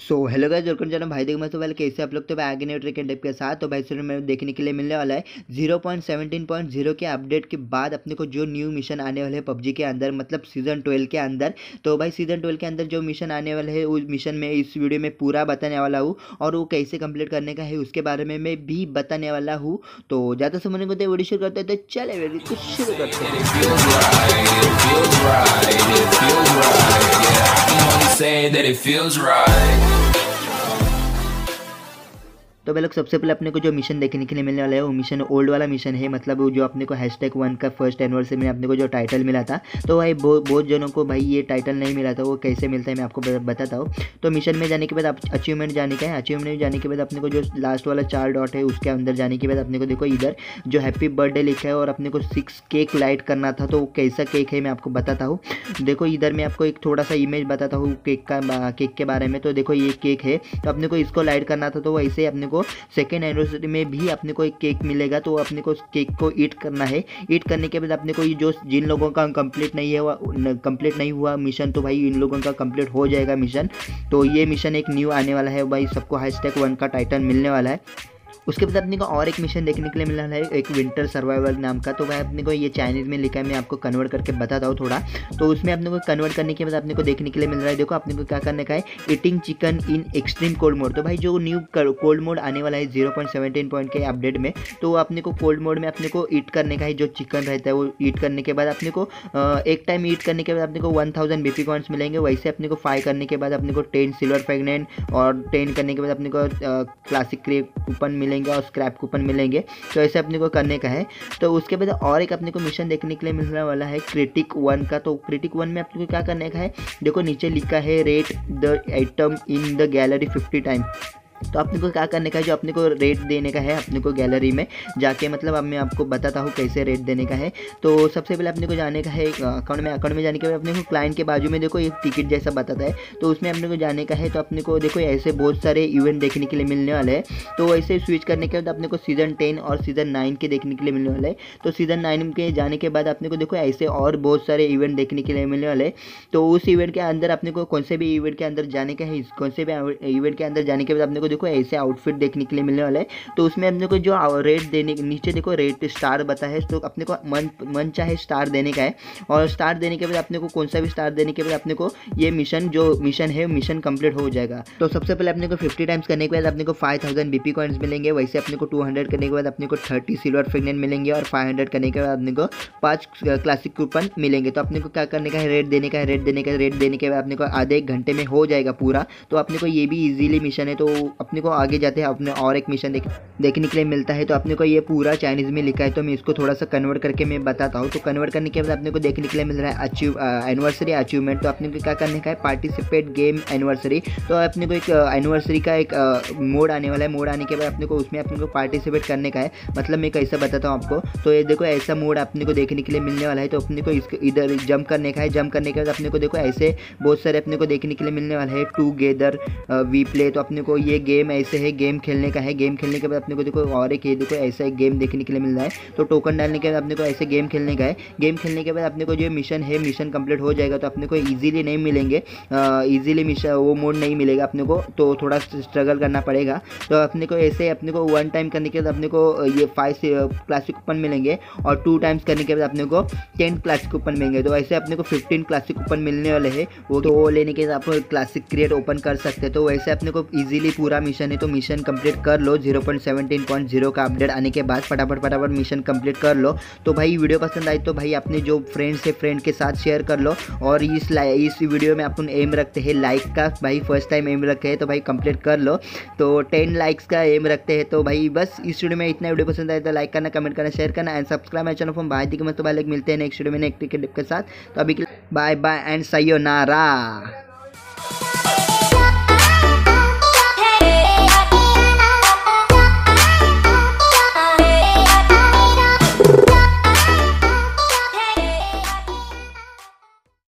So hello guys welcome channel भाई देख मैं तो पहले कैसे आप लोग तो भाई आगे ट्रिक एंड के साथ। तो भाई सर में देखने के लिए मिलने वाला है। Zero point seventeen point zero के अपडेट के बाद अपने को जो न्यू मिशन आने वाले हैं पबजी के अंदर मतलब सीज़न ट्वेल्व के अंदर। तो भाई सीज़न ट्वेल्व के अंदर जो मिशन आने वाले हैं, उस मिशन में, इस वीडियो में पूरा बताने वाला हूँ। और वो कैसे कंप्लीट करने का है, उसके बारे में मैं भी बताने वाला हूँ। तो ज़्यादा समझने को वीडियो शुरू करते हैं तो चले कुछ शुरू करते हैं। that it feels right. तो भाई लोग, सबसे पहले अपने को जो मिशन देखने के लिए मिलने वाला है, वो मिशन ओल्ड वाला मिशन है। मतलब जो अपने को हैशटैग वन का फ़र्स्ट एनिवर्सरी में अपने को जो टाइटल मिला था तो भाई बहुत जनों को भाई ये टाइटल नहीं मिला था, वो कैसे मिलता है मैं आपको बताता हूँ। तो मिशन में जाने के बाद अचीवमेंट जाने का है। अचीवमेंट जाने के बाद अपने को जो लास्ट वाला चार डॉट है, उसके अंदर जाने के बाद अपने को देखो इधर, जो हैप्पी बर्थडे लिखा है और अपने को सिक्स केक लाइट करना था तो वो कैसा केक है मैं आपको बताता हूँ। देखो इधर मैं आपको एक थोड़ा सा इमेज बताता हूँ केक का केक के बारे में। तो देखो ये केक है तो अपने को इसको लाइट करना था तो वैसे ही अपने को सेकेंड एनिवर्सरी में भी अपने को एक केक मिलेगा तो अपने को केक को ईट करना है। ईट करने के बाद अपने को जो जिन लोगों का कंप्लीट नहीं है कंप्लीट नहीं हुआ मिशन तो भाई इन लोगों का कंप्लीट हो जाएगा मिशन तो ये मिशन एक न्यू आने वाला है, भाई सबको हैशटैग वन का टाइटल मिलने वाला है। उसके बाद अपने को और एक मिशन देखने के लिए मिला है एक विंटर सर्वाइवल नाम का तो वह अपने को ये चाइनीज़ में लिखा है मैं आपको कन्वर्ट करके बताता हूँ थोड़ा तो उसमें अपने को कन्वर्ट करने के बाद अपने को देखने के लिए मिल रहा है देखो अपने को क्या करने का है eating chicken in extreme cold mode तो भाई जो न्यू कोल्ड मोड आने वाला है ज़ीरो पॉइंट सेवेंटीन पॉइंट के अपडेट में तो अपने को कोल्ड मोड में अपने को ईट करने का है जो चिकन रहता है वो ईट करने के बाद अपने को एक टाइम ईट करने के बाद अपने को वन थाउज़ेंड बीपी पॉइंट्स मिलेंगे वैसे अपने को फाइव करने के बाद अपने को टेन सिल्वर प्रेगनेंट और टेन करने के बाद अपने को क्लासिक कूपन मिलेंगे और स्क्रैप कूपन मिलेंगे। तो ऐसे अपने को करने का है। तो उसके बाद और एक अपने को मिशन देखने के लिए मिलने वाला है क्रिटिक वन का। तो क्रिटिक वन में अपने को क्या करने का है? देखो नीचे लिखा है rate the item in the gallery fifty time तो अपने को क्या करने का है जो अपने को रेट देने का है अपने को गैलरी में जाके मतलब अब मैं आपको बताता हूँ कैसे रेट देने का है तो सबसे पहले अपने को जाने का है अकाउंट में अकाउंट में जाने के बाद अपने को क्लाइंट के बाजू में देखो एक टिकट जैसा बताता है तो उसमें अपने को जाने का है तो अपने को देखो ऐसे बहुत सारे इवेंट देखने के लिए मिलने वाले हैं तो ऐसे स्विच करने के बाद अपने को सीज़न टेन और सीज़न नाइन के देखने के लिए मिलने वाले हैं तो सीज़न नाइन के जाने के बाद अपने को देखो ऐसे और बहुत सारे इवेंट देखने के लिए मिलने वाले हैं तो उस इवेंट के अंदर अपने को कौन से भी इवेंट के अंदर जाने का है कौन से भी इवेंट के अंदर जाने के बाद अपने को देखो ऐसे आउटफिट देखने के लिए मिलने वाला है तो उसमें अपने को जो रेट देने नीचे देखो रेट स्टार बता है तो अपने को मन मन चाहे स्टार देने का है और स्टार देने के बाद अपने को कौन सा भी स्टार देने के बाद अपने को ये मिशन जो मिशन है मिशन कंप्लीट हो जाएगा तो सबसे पहले अपने को फिफ्टी टाइम्स करने के बाद अपने को फाइव थाउज़ेंड बीपी कॉइन्स मिलेंगे वैसे अपने को टू हंड्रेड करने के बाद अपने को थर्टी सिल्वर फ्रेगनेंट मिलेंगे और फाइव हंड्रेड करने के बाद अपने को पाँच क्लासिक कूपन मिलेंगे तो अपने को क्या करने का है रेट देने का है रेट देने का रेट देने के बाद अपने को आधे एक घंटे में हो जाएगा पूरा तो अपने को ये भी इजीली मिशन है तो अपने को आगे जाते हैं अपने और एक मिशन देख देखने के लिए मिलता है तो अपने को ये पूरा चाइनीज़ में लिखा है तो मैं इसको थोड़ा सा कन्वर्ट करके मैं बताता हूँ तो कन्वर्ट करने के बाद अपने को देखने के लिए मिल रहा है अचीव एनिवर्सरी अचीवमेंट तो अपने को क्या करने का है पार्टिसिपेट गेम एनिवर्सरी तो अपने को एक एनिवर्सरी का एक मोड आने वाला है मोड आने के बाद अपने को उसमें अपने को पार्टिसिपेट करने का है मतलब मैं कैसा बताता हूँ आपको तो ये देखो ऐसा मोड अपने को देखने के लिए मिलने वाला है तो अपने को इसको इधर जंप करने का है जंप करने के बाद अपने को देखो ऐसे बहुत सारे अपने को देखने के लिए मिलने वाला है टू गेदर वी प्ले तो अपने को ये गेम, ऐसे है, गेम खेलने का है। गेम खेलने के बाद अपने को देखो, और एक ये देखो, ऐसा एक गेम देखने के लिए मिल रहा है। तो टोकन डालने के बाद अपने को ऐसे गेम खेलने का है। गेम खेलने के बाद अपने को जो मिशन है मिशन कंप्लीट हो जाएगा तो अपने को ईजिली नहीं मिलेंगे। ईजिली मिशन वो मोड नहीं मिलेगा अपने को तो थोड़ा स्ट्रगल करना पड़ेगा। तो अपने को ऐसे, अपने को वन टाइम करने के बाद अपने को ये फाइव क्लासिक कूपन मिलेंगे। और टू टाइम्स करने के बाद अपने को टेन क्लासिक कूपन मिलेंगे। तो ऐसे अपने को फिफ्टीन क्लासिक कूपन मिलने वाले हैं। वो तो लेने के बाद आप क्लासिक क्रिएट ओपन कर सकते हैं। तो वैसे अपने को ईजिली पूरा मिशन है तो मिशन कंप्लीट कर लो zero point seventeen point zero का अपडेट आने के बाद फटाफट फटाफट मिशन कंप्लीट कर लो। तो भाई वीडियो पसंद आई तो भाई अपने जो फ्रेंड्स है फ्रेंड के साथ शेयर कर लो। और इस इस वीडियो में अपन एम रखते हैं लाइक का, भाई फ़र्स्ट टाइम एम रखे हैं तो भाई कंप्लीट कर लो। तो टेन लाइक्स का एम रखते हैं तो भाई बस इस वीडियो में इतना वीडियो पसंद आए तो लाइक करना कमेंट करना शेयर करना एंड सब्सक्राइब माई चैनल फॉर्म भाई दी मत तो मिलते हैं नेक्स्ट वीडियो में नेक्स्ट के साथ। तो अभी बाय बाय एंड सयो नारा